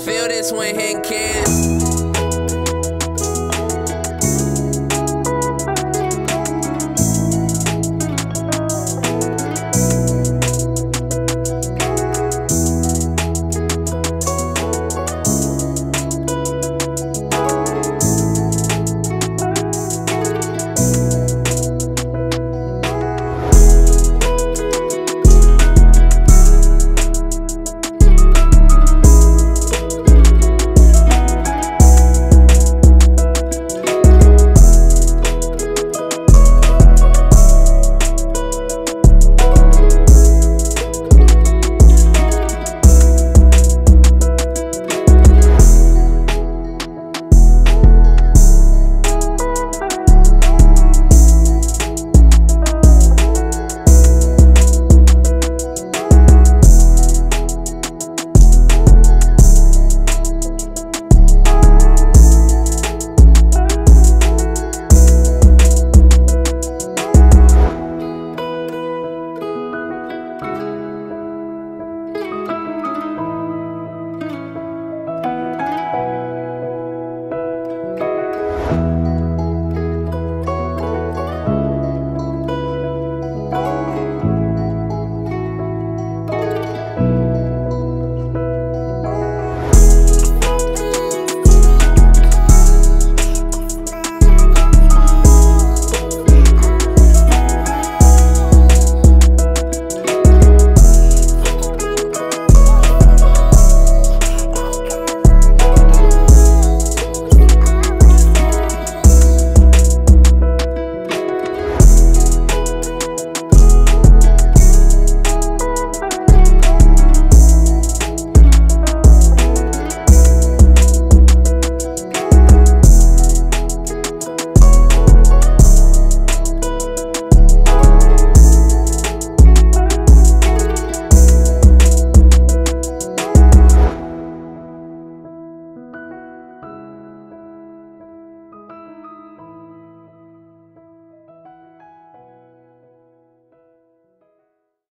feel this when he can.